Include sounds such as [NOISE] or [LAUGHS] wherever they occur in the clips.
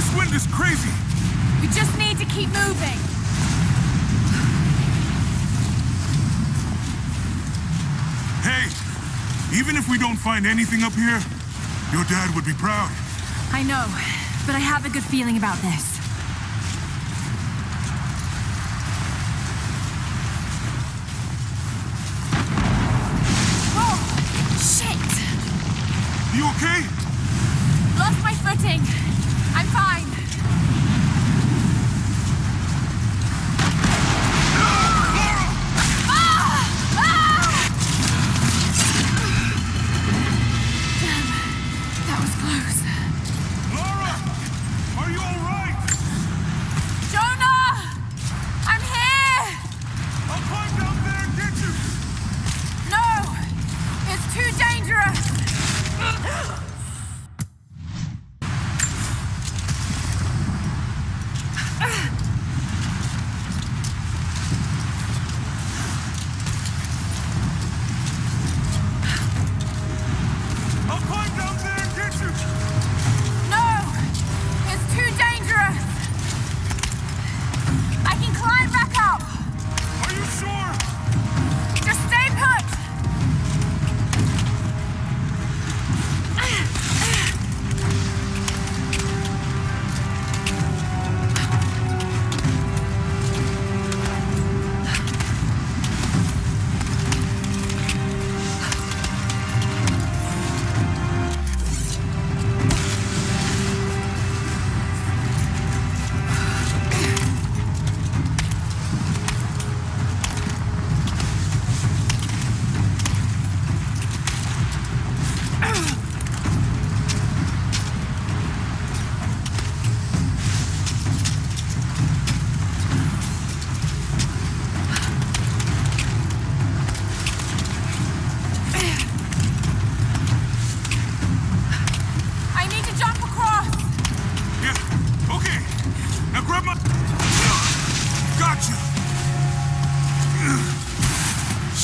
This wind is crazy! We just need to keep moving. Hey! Even if we don't find anything up here, your dad would be proud. I know, but I have a good feeling about this. Oh, shit! You okay? Lost my footing. I'm fine.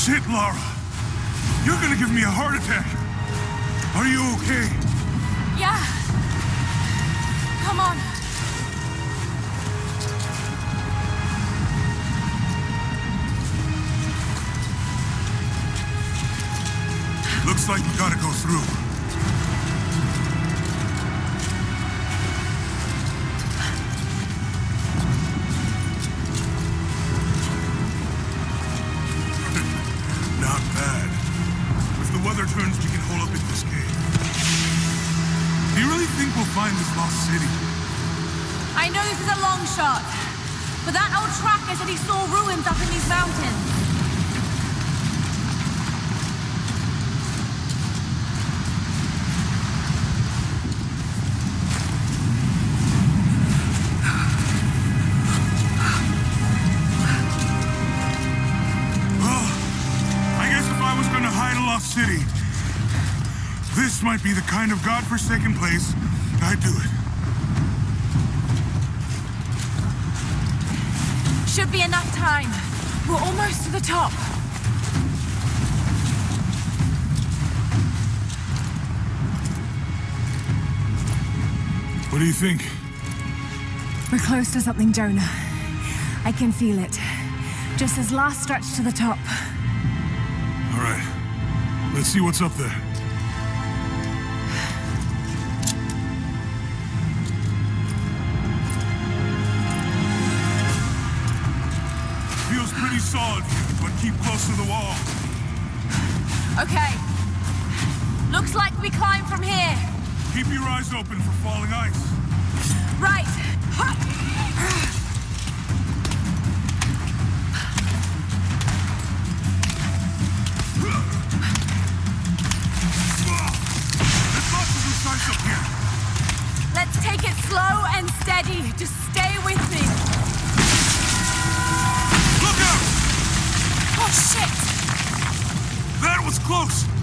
Shit, Lara. You're gonna give me a heart attack. Are you okay? Yeah. Come on. Looks like we gotta go through. He saw ruins up in these mountains. Well, I guess if I was gonna hide a lost city, this might be the kind of godforsaken place I'd do it. Should be enough time. We're almost to the top. What do you think? We're close to something, Jonah. I can feel it. Just this last stretch to the top. All right. Let's see what's up there. Solid, but keep close to the wall. Okay. Looks like we climb from here. Keep your eyes open for falling ice. Right. There's lots of loose ice up here. Let's take it slow and steady. Just stay with me. Oh, shit! That was close.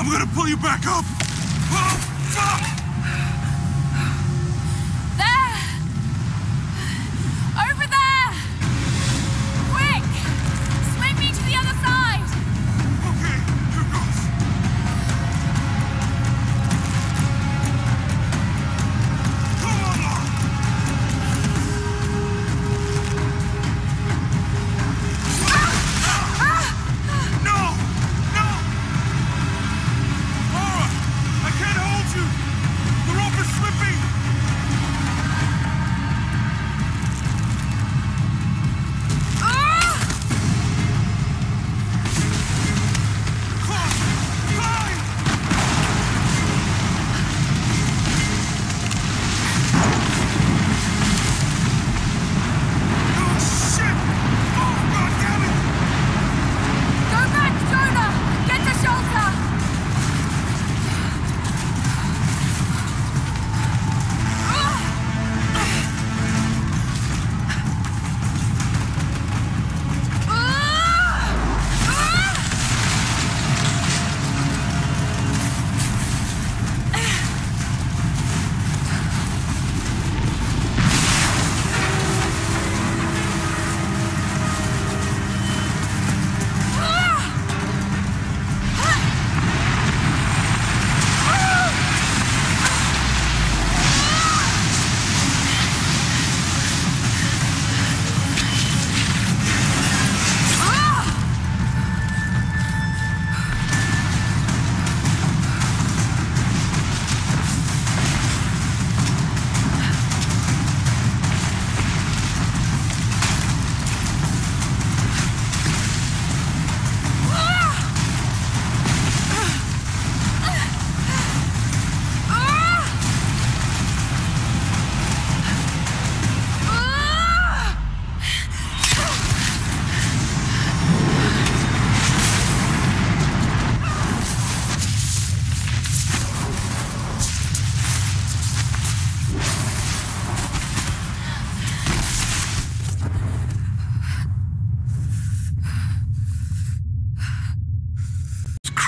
I'm gonna pull you back up! Oh, fuck!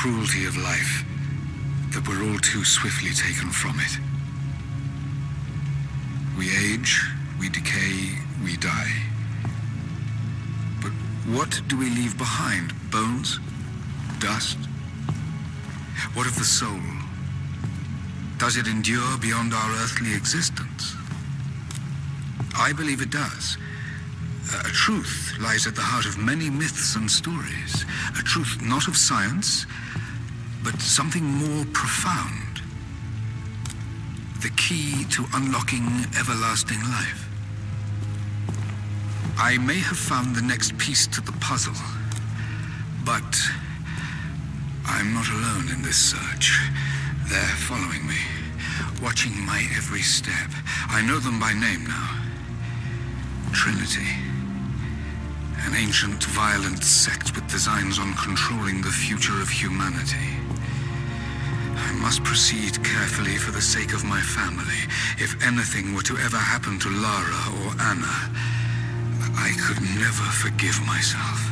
Cruelty of life that we're all too swiftly taken from it. We age, we decay, we die. But what do we leave behind? Bones? Dust? What of the soul? Does it endure beyond our earthly existence? I believe it does. A truth lies at the heart of many myths and stories. A truth not of science, but something more profound. The key to unlocking everlasting life. I may have found the next piece to the puzzle, but I'm not alone in this search. They're following me, watching my every step. I know them by name now. Trinity. An ancient, violent sect with designs on controlling the future of humanity. I must proceed carefully for the sake of my family. If anything were to ever happen to Lara or Anna, I could never forgive myself.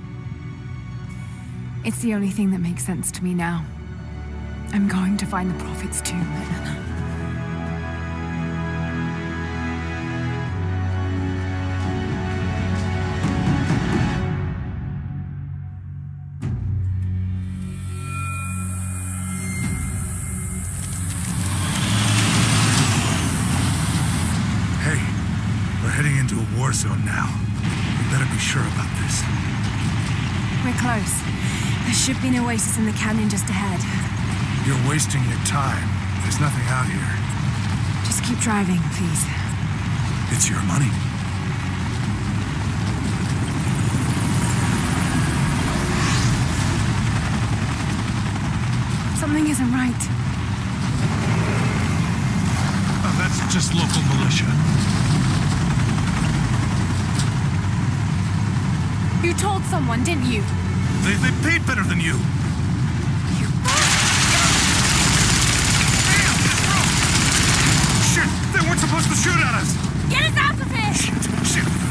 It's the only thing that makes sense to me now. I'm going to find the Prophet's tomb. [LAUGHS] should be an oasis in the canyon just ahead. You're wasting your time. There's nothing out here. Just keep driving, please. It's your money. Something isn't right. Oh, that's just local militia. You told someone, didn't you? They, they paid better than you. Shit! They weren't supposed to shoot at us! Get us out of here! Shit! Shit!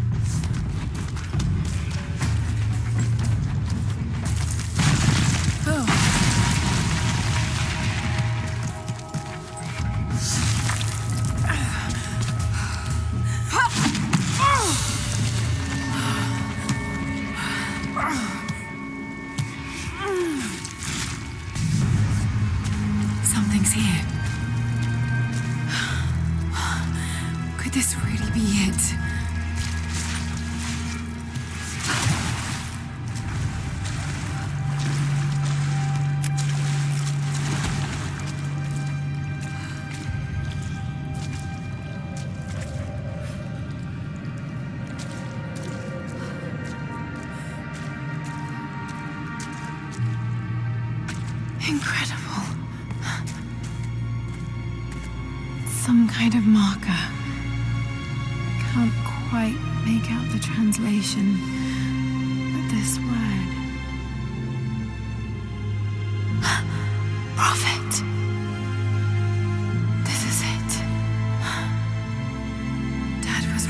This really be it?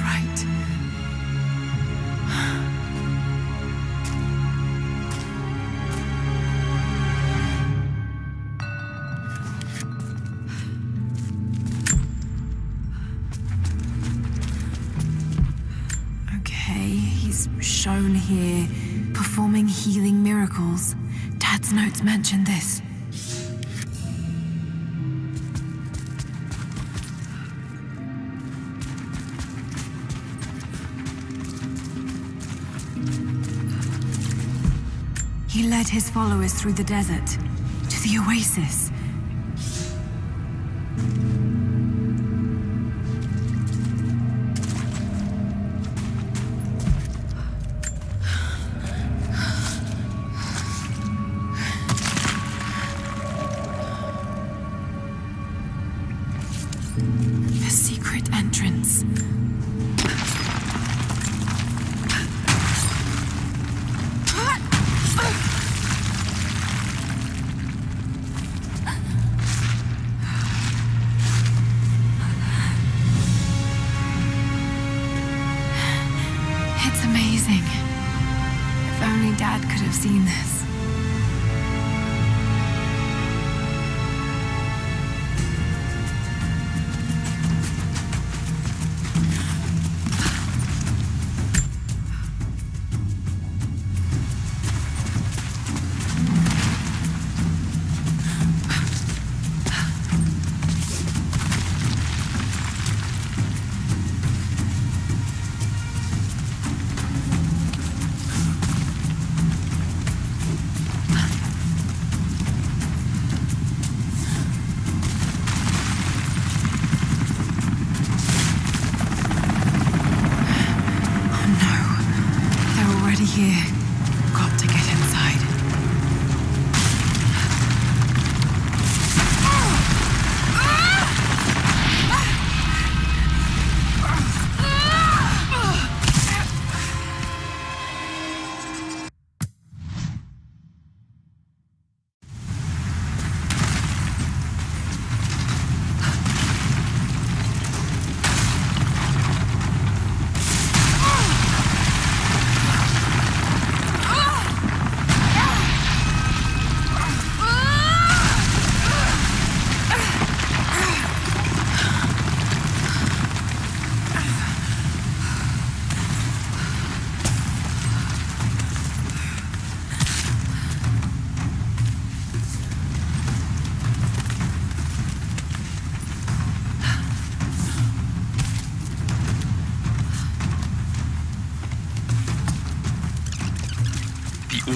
Right. Okay, he's shown here performing healing miracles. Dad's notes mention this. His followers through the desert to the oasis.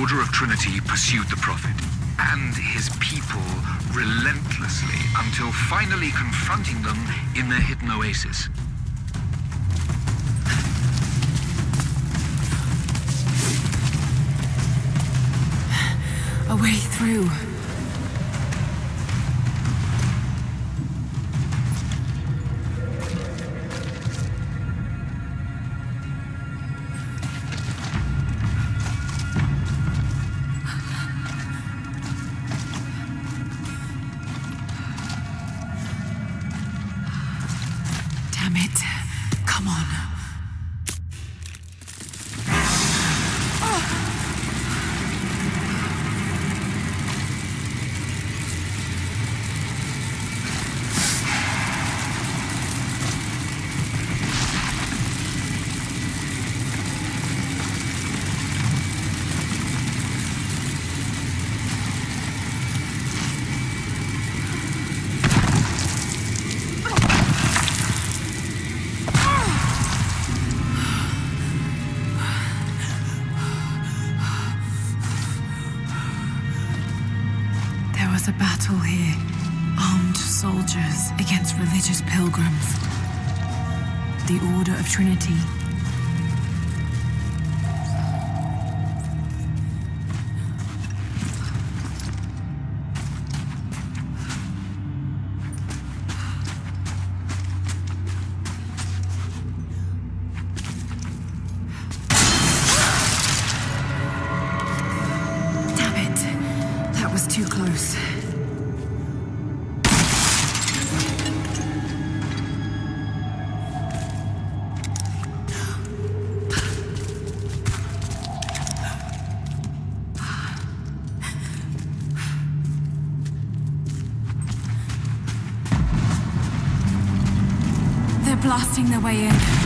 Order of Trinity pursued the Prophet and his people relentlessly until finally confronting them in their hidden oasis. A way through. Trinity. They're their way in.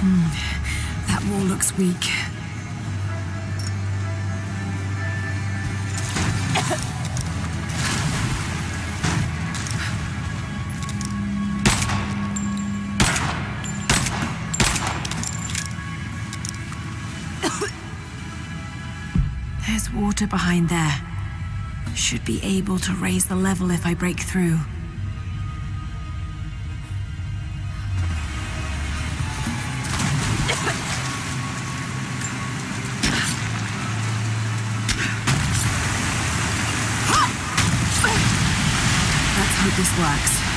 Hmm. That wall looks weak. [COUGHS] There's water behind there. Should be able to raise the level if I break through. Let's hope this works.